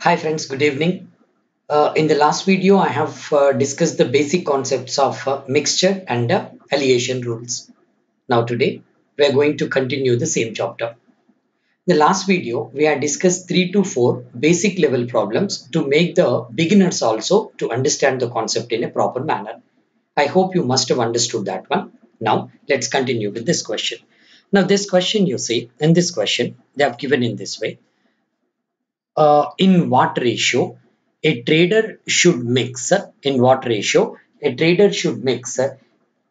Hi friends, good evening. Uh, in the last video, I have uh, discussed the basic concepts of uh, mixture and uh, alligation rules. Now today, we are going to continue the same chapter. In the last video, we had discussed 3 to 4 basic level problems to make the beginners also to understand the concept in a proper manner. I hope you must have understood that one. Now, let's continue with this question. Now, this question you see, in this question, they have given in this way uh, in what ratio a trader should mix uh, in what ratio a trader should mix uh,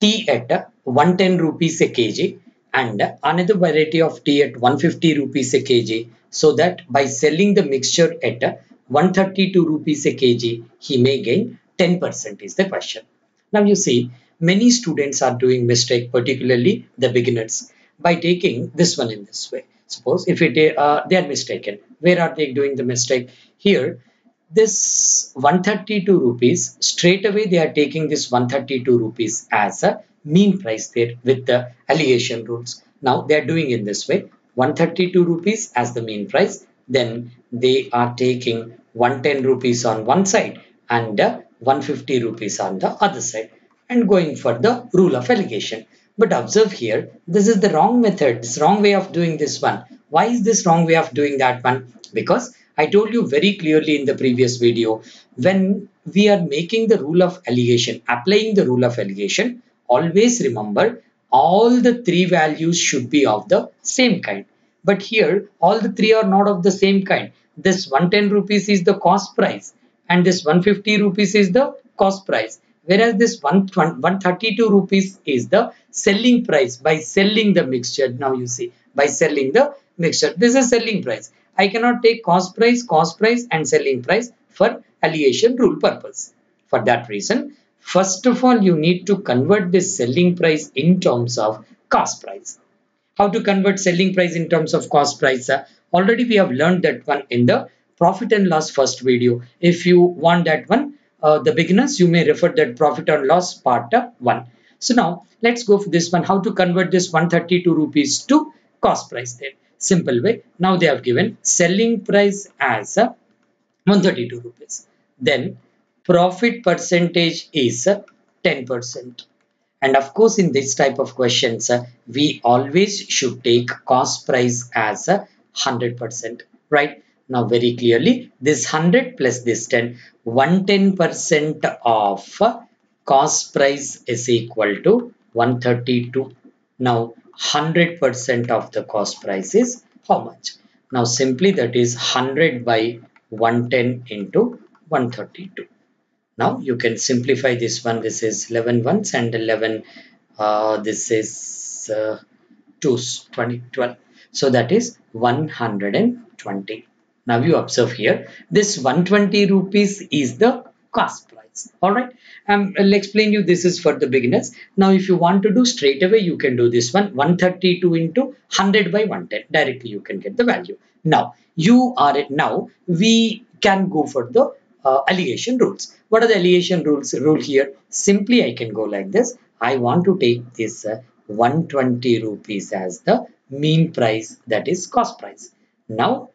tea at uh, 110 rupees a kg and another variety of tea at 150 rupees a kg so that by selling the mixture at 132 rupees a kg he may gain 10% is the question. Now you see many students are doing mistake particularly the beginners by taking this one in this way suppose if it uh, they are mistaken. Where are they doing the mistake? Here this 132 rupees straight away they are taking this 132 rupees as a mean price there with the alligation rules. Now they are doing in this way. 132 rupees as the mean price. Then they are taking 110 rupees on one side and uh, 150 rupees on the other side and going for the rule of alligation but observe here, this is the wrong method, this wrong way of doing this one. Why is this wrong way of doing that one? Because I told you very clearly in the previous video, when we are making the rule of alligation, applying the rule of alligation, always remember all the three values should be of the same kind. But here, all the three are not of the same kind. This 110 rupees is the cost price and this 150 rupees is the cost price whereas this 132 rupees is the selling price by selling the mixture. Now you see by selling the mixture. This is selling price. I cannot take cost price cost price and selling price for alligation rule purpose. For that reason first of all you need to convert this selling price in terms of cost price. How to convert selling price in terms of cost price uh, already we have learned that one in the profit and loss first video. If you want that one uh, the beginners, you may refer that profit or loss part 1. So now let's go for this one. How to convert this 132 rupees to cost price there. Simple way. Now they have given selling price as 132 rupees. Then profit percentage is 10%. And of course, in this type of questions, we always should take cost price as 100%, right? Now very clearly this 100 plus this 10, 110% of cost price is equal to 132. Now 100% of the cost price is how much? Now simply that is 100 by 110 into 132. Now you can simplify this one. This is 11 ones and 11. Uh, this is uh, 2's 20, 12. So that is 120. Now you observe here, this 120 rupees is the cost price. All right. Um, I'll explain you this is for the beginners. Now, if you want to do straight away, you can do this one 132 into 100 by 110. Directly, you can get the value. Now, you are it now. We can go for the uh, alligation rules. What are the alligation rules? Rule here. Simply, I can go like this. I want to take this uh, 120 rupees as the mean price that is cost price. Now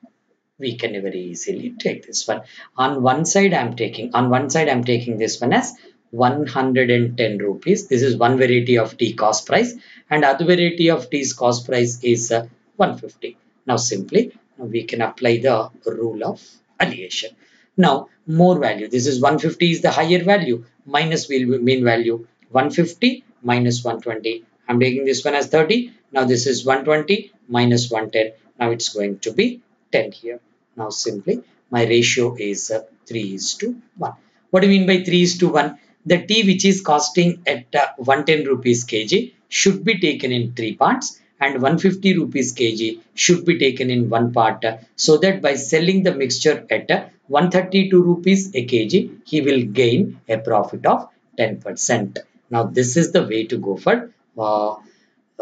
we can very easily take this one. On one side i'm taking on one side i'm taking this one as 110 rupees. This is one variety of tea cost price and other variety of tea's cost price is uh, 150 now simply we can apply the rule of alligation now more value. This is 150 is the higher value. Minus will mean value. 150 minus 120 i'm taking this one as 30 now this is 120 minus 110 now it's going to be 10 here now simply my ratio is uh, 3 is to 1. What do you mean by 3 is to 1? The tea which is costing at uh, 110 rupees kg should be taken in 3 parts and 150 rupees kg should be taken in one part uh, so that by selling the mixture at uh, 132 rupees a kg he will gain a profit of 10%. Now this is the way to go for uh,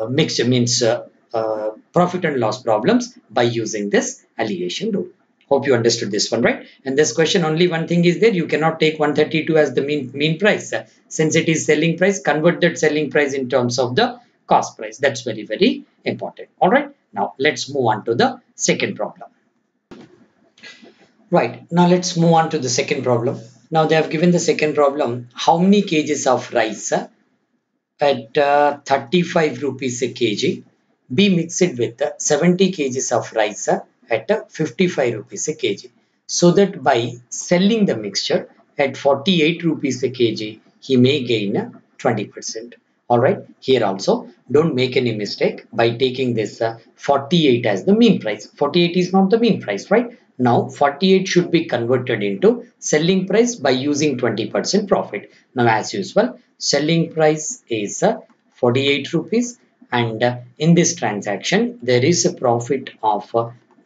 mixture means uh, uh, profit and loss problems by using this alligation rule. Hope you understood this one, right? And this question, only one thing is there. You cannot take 132 as the mean, mean price. Since it is selling price, convert that selling price in terms of the cost price. That's very, very important. All right. Now, let's move on to the second problem. Right, now let's move on to the second problem. Now they have given the second problem, how many kgs of rice at uh, 35 rupees a kg be mixed with uh, 70 kgs of rice at uh, 55 rupees a kg. So that by selling the mixture at 48 rupees a kg, he may gain 20%. Alright, here also don't make any mistake by taking this uh, 48 as the mean price. 48 is not the mean price, right? Now 48 should be converted into selling price by using 20% profit. Now as usual, selling price is uh, 48 rupees and uh, in this transaction there is a profit of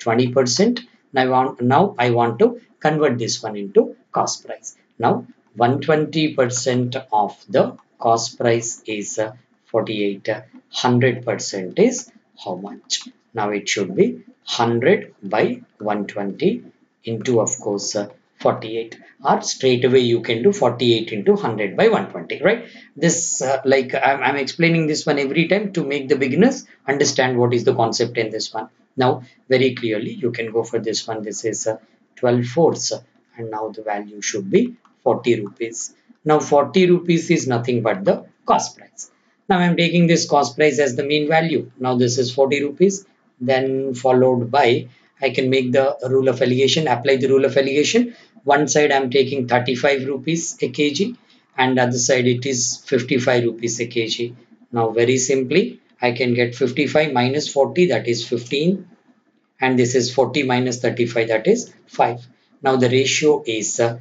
20%. Uh, now I want now I want to convert this one into cost price. Now 120% of the cost price is uh, 48 100% is how much now it should be 100 by 120 into of course uh, 48 or straight away you can do 48 into 100 by 120 right this uh, like I'm, I'm explaining this one every time to make the beginners understand what is the concept in this one now very clearly you can go for this one this is uh, 12 fourths and now the value should be 40 rupees now 40 rupees is nothing but the cost price now i'm taking this cost price as the mean value now this is 40 rupees then followed by I can make the rule of alligation, apply the rule of alligation. One side I'm taking 35 rupees a kg and other side it is 55 rupees a kg. Now very simply I can get 55 minus 40 that is 15 and this is 40 minus 35 that is 5. Now the ratio is uh,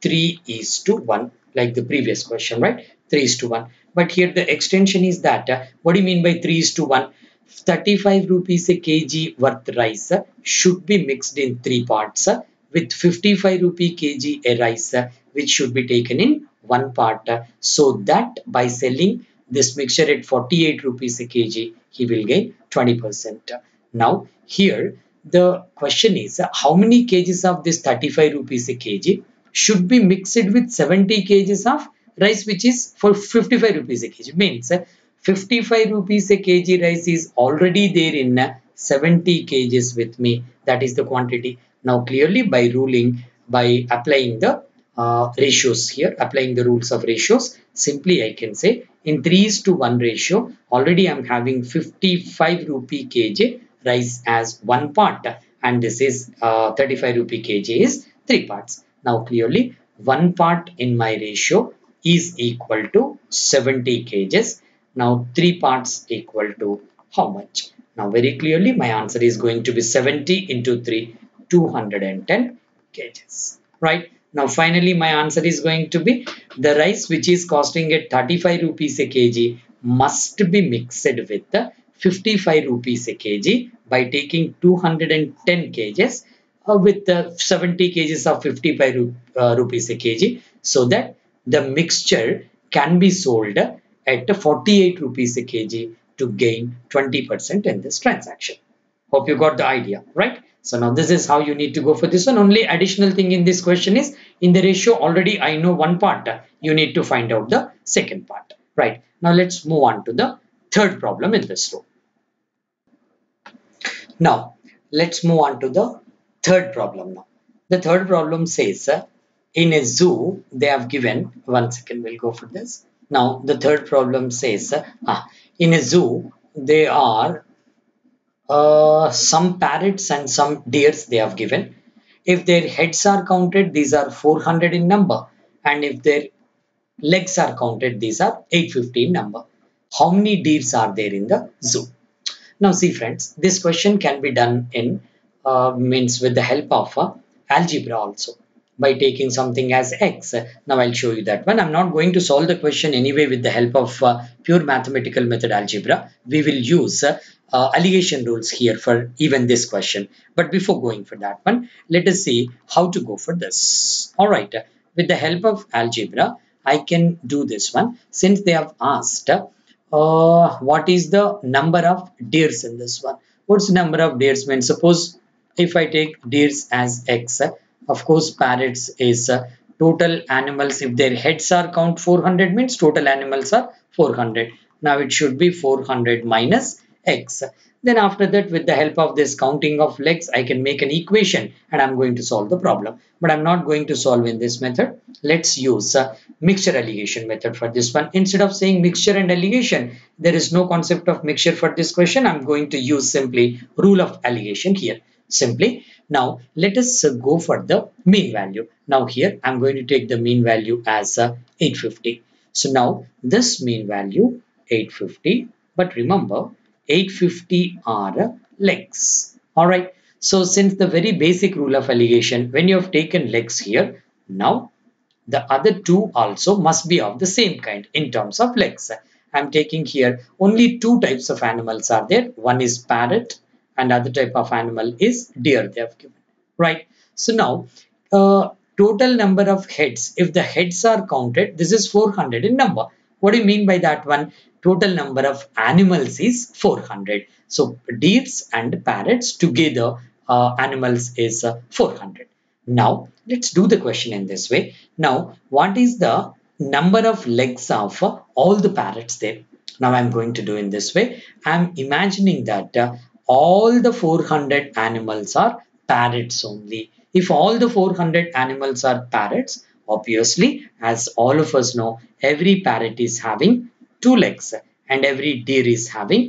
3 is to 1 like the previous question right? 3 is to 1 but here the extension is that uh, what do you mean by 3 is to 1 35 rupees a kg worth rice should be mixed in three parts with 55 rupee kg a rice which should be taken in one part. So that by selling this mixture at 48 rupees a kg he will gain 20%. Now here the question is how many kgs of this 35 rupees a kg should be mixed with 70 kgs of rice which is for 55 rupees a kg? Means 55 rupees a kg rice is already there in 70 kgs with me. That is the quantity. Now clearly by ruling by applying the uh, ratios here applying the rules of ratios simply I can say in 3 to 1 ratio already I'm having 55 rupee kg rice as one part and this is uh, 35 rupee kg is three parts now clearly one part in my ratio is equal to 70 kgs now 3 parts equal to how much? Now very clearly my answer is going to be 70 into 3, 210 kgs. Right? Now finally my answer is going to be the rice which is costing at 35 rupees a kg must be mixed with the 55 rupees a kg by taking 210 kgs uh, with the 70 kgs of 55 uh, rupees a kg so that the mixture can be sold at 48 rupees a kg to gain 20% in this transaction. Hope you got the idea, right? So now this is how you need to go for this one. Only additional thing in this question is in the ratio already I know one part. You need to find out the second part, right? Now let's move on to the third problem in this row. Now let's move on to the third problem now. The third problem says uh, in a zoo they have given one second we'll go for this now, the third problem says, uh, in a zoo, they are uh, some parrots and some deers they have given. If their heads are counted, these are 400 in number. And if their legs are counted, these are 850 in number. How many deers are there in the zoo? Now, see friends, this question can be done in, uh, means with the help of uh, algebra also by taking something as x. Now I'll show you that one. I'm not going to solve the question anyway with the help of uh, pure mathematical method algebra. We will use uh, uh, alligation rules here for even this question. But before going for that one, let us see how to go for this. Alright, with the help of algebra, I can do this one. Since they have asked uh, what is the number of deers in this one. What's the number of deers when suppose if I take deers as x of course parrots is uh, total animals if their heads are count 400 means total animals are 400 now it should be 400 minus x. Then after that with the help of this counting of legs I can make an equation and I'm going to solve the problem. But I'm not going to solve in this method. Let's use a mixture alligation method for this one. Instead of saying mixture and alligation there is no concept of mixture for this question. I'm going to use simply rule of alligation here. Simply. Now let us go for the mean value. Now here I'm going to take the mean value as uh, 850 so now this mean value 850 but remember 850 are legs. All right. So since the very basic rule of alligation, when you have taken legs here now the other two also must be of the same kind in terms of legs. I'm taking here only two types of animals are there. One is parrot and other type of animal is deer they have given. Right. So now uh, total number of heads. If the heads are counted this is 400 in number. What do you mean by that one total number of animals is 400 so deers and parrots together uh, animals is uh, 400 now let's do the question in this way. Now what is the number of legs of uh, all the parrots there? Now i'm going to do in this way. I'm imagining that uh, all the 400 animals are parrots only. If all the 400 animals are parrots obviously as all of us know every parrot is having two legs and every deer is having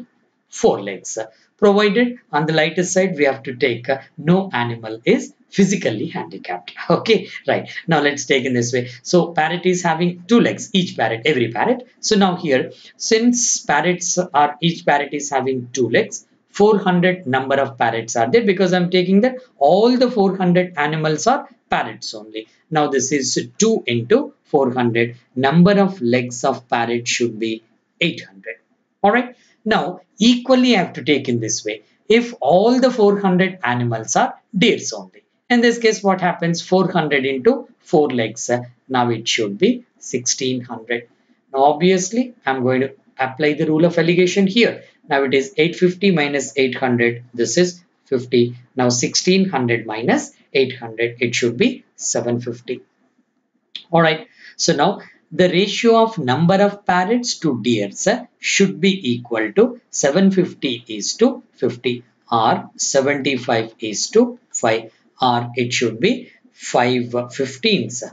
four legs. Provided on the lighter side we have to take uh, no animal is physically handicapped. Okay right. Now let's take in this way. So parrot is having two legs each parrot every parrot. So now here since parrots are each parrot is having two legs 400 number of parrots are there because i'm taking that all the 400 animals are parrots only. Now this is 2 into 400 number of legs of parrot should be 800 all right? Now equally i have to take in this way. If all the 400 animals are deers only in this case what happens? 400 into 4 legs. Now it should be 1600 now obviously i'm going to apply the rule of alligation here. Now it is 850 minus 800 this is 50 now 1600 minus 800 it should be 750 all right so now the ratio of number of parrots to deers should be equal to 750 is to 50 or 75 is to 5 or it should be 5 15s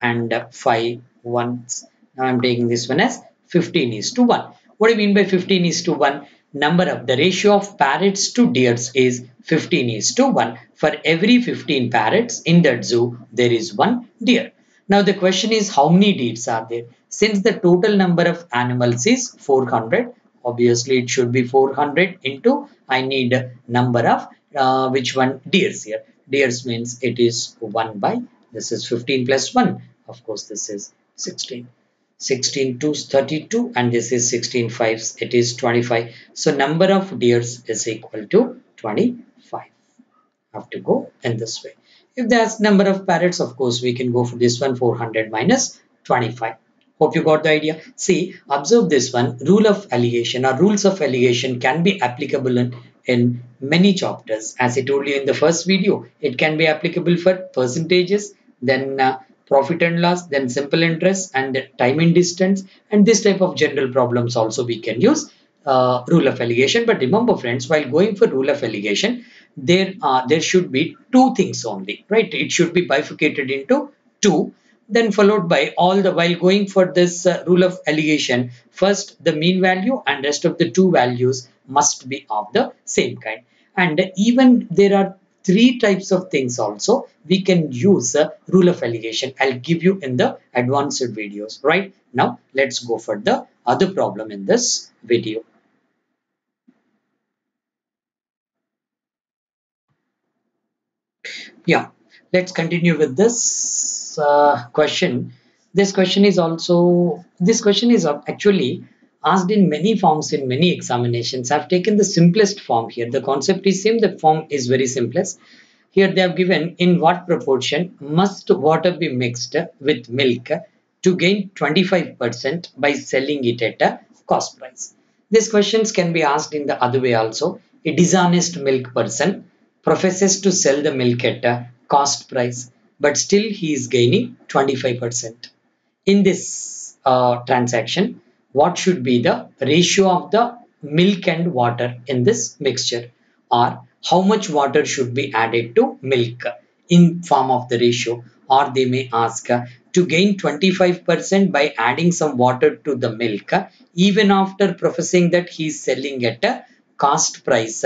and 5 ones. Now I'm taking this one as 15 is to 1. What do you mean by 15 is to 1? Number of the ratio of parrots to deers is 15 is to 1. For every 15 parrots in that zoo, there is one deer. Now the question is how many deers are there? Since the total number of animals is 400, obviously it should be 400 into I need number of uh, which one deers here. Deers means it is 1 by this is 15 plus 1. Of course this is 16. 16 to 32 and this is 16 fives it is 25 so number of deers is equal to 25 have to go in this way if there's number of parrots, of course, we can go for this one 400 minus 25. Hope you got the idea. See, observe this one. Rule of alligation or rules of alligation can be applicable in, in many chapters. As I told you in the first video, it can be applicable for percentages, then uh, profit and loss, then simple interest and time and distance. And this type of general problems also we can use uh, rule of alligation. But remember friends, while going for rule of alligation, there uh, there should be two things only right it should be bifurcated into two then followed by all the while going for this uh, rule of alligation first the mean value and rest of the two values must be of the same kind and even there are three types of things also we can use a rule of alligation i'll give you in the advanced videos right? Now let's go for the other problem in this video. Yeah let's continue with this uh, question. This question is also this question is actually asked in many forms in many examinations. I've taken the simplest form here. The concept is same the form is very simplest. Here they have given in what proportion must water be mixed with milk to gain 25% by selling it at a cost price. These questions can be asked in the other way also. A dishonest milk person professes to sell the milk at a cost price, but still he is gaining 25%. In this uh, transaction, what should be the ratio of the milk and water in this mixture? Or how much water should be added to milk in form of the ratio? Or they may ask to gain 25% by adding some water to the milk even after professing that he is selling at a cost price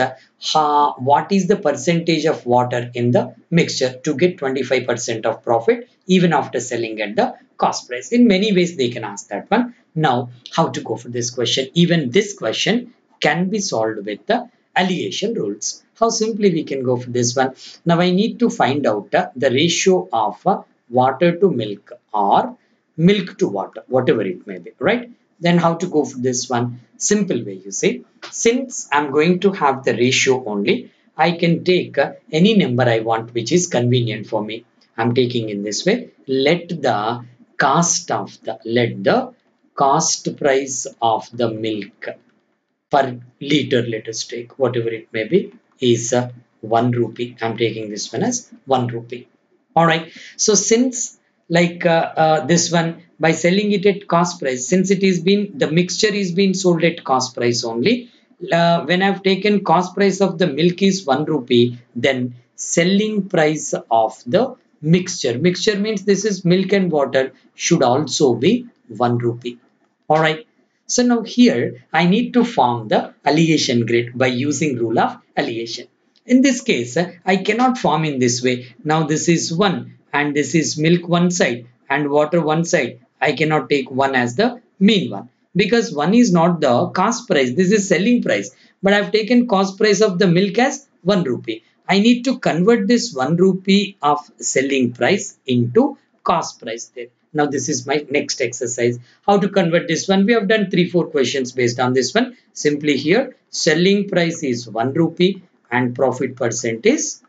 what is the percentage of water in the mixture to get 25% of profit even after selling at the cost price? In many ways they can ask that one now how to go for this question? Even this question can be solved with the alligation rules. How simply we can go for this one? Now i need to find out uh, the ratio of uh, water to milk or milk to water whatever it may be right? Then how to go for this one? Simple way you see. Since i'm going to have the ratio only i can take uh, any number i want which is convenient for me. I'm taking in this way let the cost of the let the cost price of the milk per liter let us take whatever it may be is uh, 1 rupee. I'm taking this one as 1 rupee. Alright, so since like uh, uh, this one by selling it at cost price since it is been the mixture is being sold at cost price only uh, when I've taken cost price of the milk is 1 rupee then selling price of the mixture mixture means this is milk and water should also be 1 rupee alright so now here I need to form the alligation grid by using rule of alligation. In this case, I cannot form in this way. Now this is 1 and this is milk one side and water one side. I cannot take 1 as the mean one because 1 is not the cost price. This is selling price. But I have taken cost price of the milk as 1 rupee. I need to convert this 1 rupee of selling price into cost price there. Now this is my next exercise. How to convert this one? We have done three, four questions based on this one. Simply here, selling price is 1 rupee and profit percent is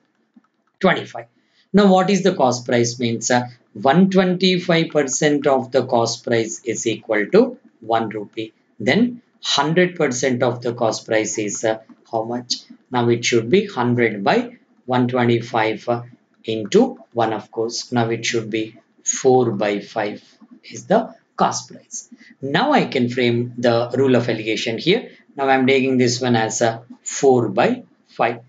25. Now what is the cost price means? 125% of the cost price is equal to 1 rupee. Then 100% of the cost price is uh, how much? Now it should be 100 by 125 uh, into 1 of course. Now it should be 4 by 5 is the cost price. Now I can frame the rule of alligation here. Now I'm taking this one as a 4 by 5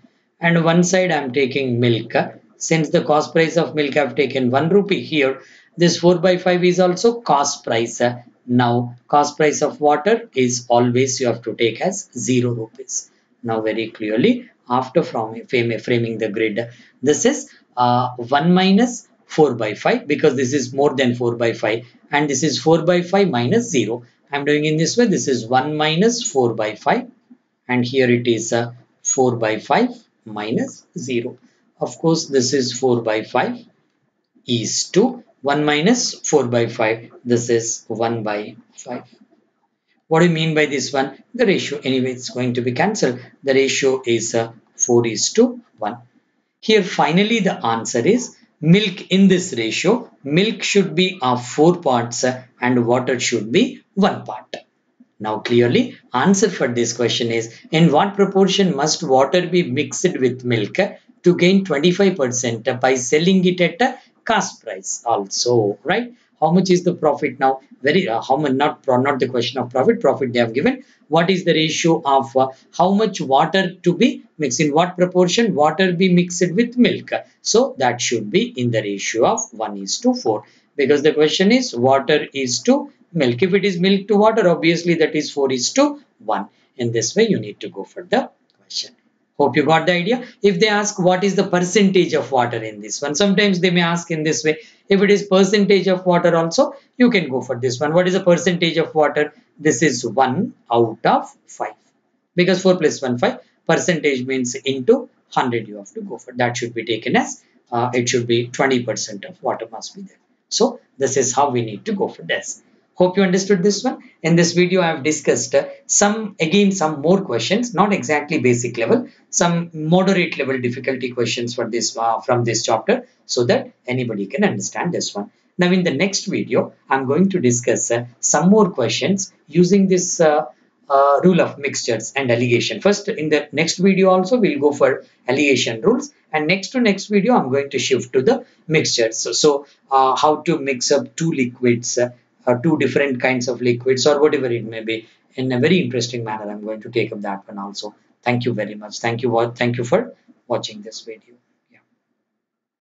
and one side I'm taking milk. Since the cost price of milk I've taken 1 rupee here this 4 by 5 is also cost price. Now cost price of water is always you have to take as 0 rupees. Now very clearly after from framing the grid this is uh, 1 minus 4 by 5 because this is more than 4 by 5 and this is 4 by 5 minus 0. I'm doing in this way. This is 1 minus 4 by 5 and here it is uh, 4 by 5 minus 0. Of course, this is 4 by 5 is 2. 1 minus 4 by 5. This is 1 by 5. What do you mean by this one? The ratio anyway it's going to be cancelled. The ratio is uh, 4 is to 1. Here finally the answer is milk in this ratio, milk should be of 4 parts and water should be 1 part. Now clearly answer for this question is in what proportion must water be mixed with milk to gain 25% by selling it at a cost price also right how much is the profit now? Very uh, how much not not the question of profit profit they have given. What is the ratio of uh, how much water to be mixed? In what proportion water be mixed with milk? So that should be in the ratio of 1 is to 4 because the question is water is to milk. If it is milk to water obviously that is 4 is to 1 in this way you need to go for the question Hope you got the idea. If they ask what is the percentage of water in this one, sometimes they may ask in this way. If it is percentage of water also, you can go for this one. What is the percentage of water? This is 1 out of 5. Because 4 plus 1, 5. Percentage means into 100 you have to go for. That should be taken as, uh, it should be 20% of water must be there. So, this is how we need to go for this. Hope you understood this one. In this video, I have discussed uh, some, again, some more questions, not exactly basic level, some moderate level difficulty questions for this uh, from this chapter so that anybody can understand this one. Now, in the next video, I'm going to discuss uh, some more questions using this uh, uh, rule of mixtures and alligation. First, in the next video also, we'll go for alligation rules. And next to next video, I'm going to shift to the mixtures. So, so how to mix up two liquids uh, Uh, two different kinds of liquids or whatever it may be in a very interesting manner. I'm going to take up that one also. Thank you very much. Thank you. Thank you for watching this video.